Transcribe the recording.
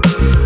Thank